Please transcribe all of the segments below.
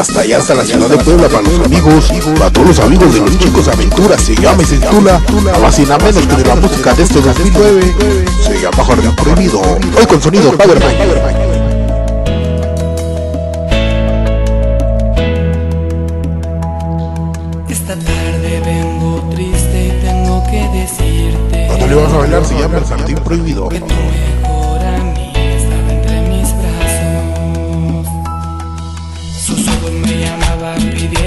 hasta allá, hasta la ciudad de Puebla, para los amigos, para todos los amigos de los chicos aventuras, se llama y se titula Nada menos que de la música de este 2009, se llama Jardín Prohibido, hoy con sonido Powerbank. Esta tarde vengo triste y tengo que decirte Cuando le vas a bailar se llama el Jardín Prohibido.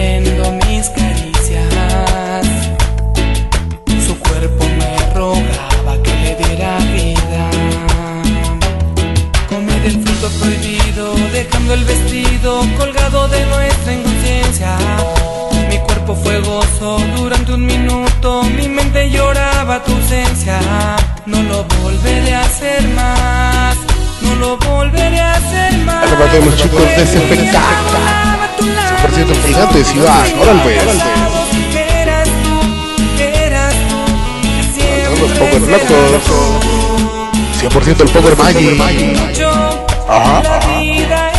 Pidiendo mis caricias. Su cuerpo me rogaba que le diera vida. Comí del fruto prohibido, dejando el vestido colgado de nuestra inconsciencia. Mi cuerpo fue gozo durante un minuto, mi mente lloraba tu ausencia. No lo volveré a hacer más, no lo volveré a hacer más. Los chicos de SFK. 100% gigante de ciudad, órale pues. Siempre Son los Power Locos. 100% el Power Magic. Ajá, vida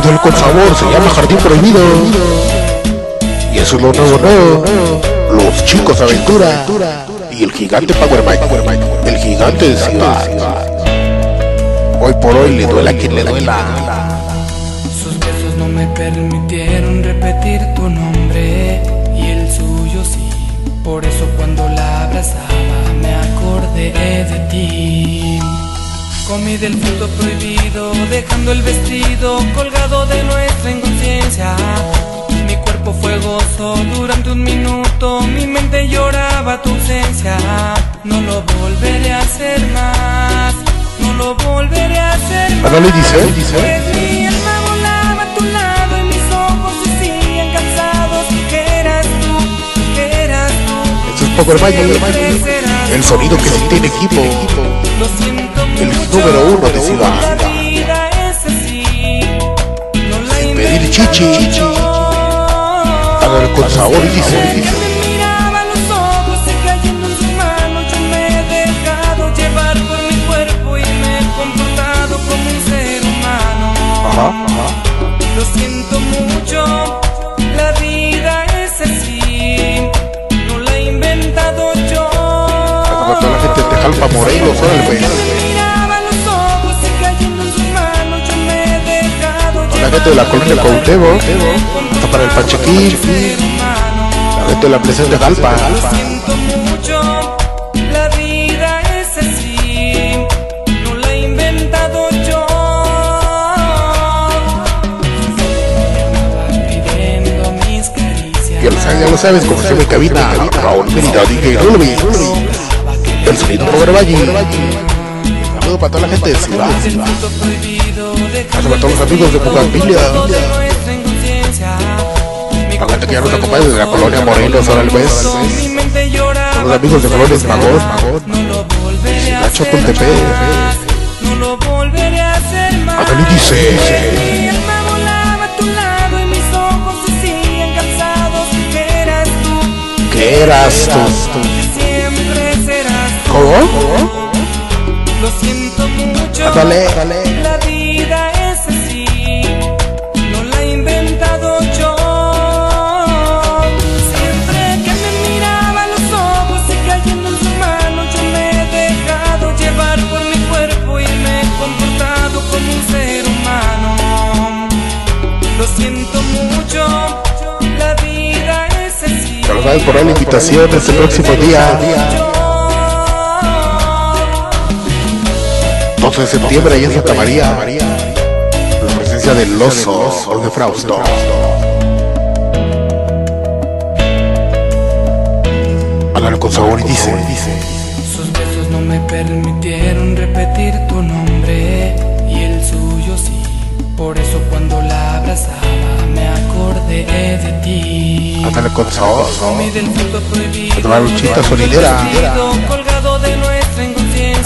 Ándale con sabor, se llama Jardín Prohibido. Y eso es lo nuevo. Los chicos aventura. Y el gigante Power Mike. El gigante de ciudad. Hoy por hoy le duela a quien le duela. Sus besos no me permitieron repetir tu nombre y el suyo sí. Por eso cuando la abrazaba me acordé de ti. Comí del fruto prohibido, dejando el vestido colgado de nuestra inconsciencia. Mi cuerpo fue gozo durante un minuto, mi mente lloraba tu ausencia. No lo volveré a hacer más, no lo volveré a hacer más. Ándale, dice, dice. Mi alma volaba a tu lado y mis ojos se siguen cansados. Que eras tú, que eras tú. Eso es Power Magic. Siempre serás El sonido que sí tiene equipo. Lo siento El número uno de ciudad. Sin pedir chichi. Ándale con sabor, dice. Y humano. Ajá, ajá. Lo siento mucho, he dejado Para la gente de la colonia Cuauhtémoc, hasta para el Pachequín, la gente de la presencia de caricias. Ya lo sabes, como siempre cabina, Raúl Mérida, DJ Rulby. El sonido Power Magic. Saludo para toda la gente de ciudad. Para todos los amigos de Bugambilia. La gente que ya nos acompaña desde la colonia Morelos, ahora el mes. Los amigos de Colores Magón. Nacho Tultepec. No lo volveré a hacer más. Ándale, dice. Mi alma volaba Lo siento mucho. Ándale, ándale. La vida es así. No la he inventado yo. Siempre que me miraba a los ojos y cayendo en su mano, yo me he dejado llevar por mi cuerpo y me he comportado como un ser humano. Lo siento mucho. La vida es así. Lo sabes, por la invitación este próximo día. 12 de septiembre, ahí en Santa María. La presencia del oso, de Frausto. Ándale con sabor y dice. Sus besos no me permitieron repetir tu nombre y el suyo sí. Por eso cuando la abrazaba me acordé de ti. Ándale con prohibido. Con una luchita sonidera.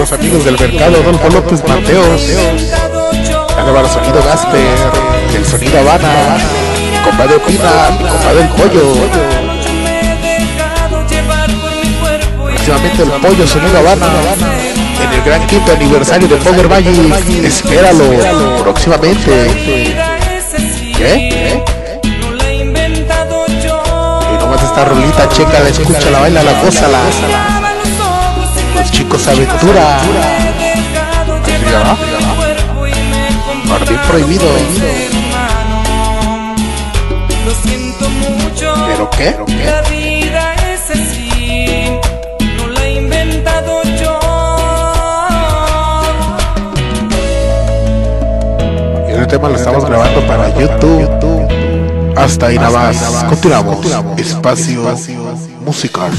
Los amigos del mercado, Adolfo López Mateos. Álvaro Sonido Gasper. El Sonido Habana. Compadre Pina. Mi compadre El Pollo. Próximamente el Pollo Sonido Habana. En el gran quinto aniversario de Power Magic. Espéralo. Próximamente. ¿Qué? Yo. Y nomás esta rolita checa, la escucha, la baila, la goza, la. Los chicos aventura. Jardín prohibido. Lo siento mucho. ¿Pero qué? ¿Pero qué? La vida es así. No la he inventado yo. Y el tema lo estamos grabando para YouTube. Hasta ahí nada más. Continuamos. Espacio musical.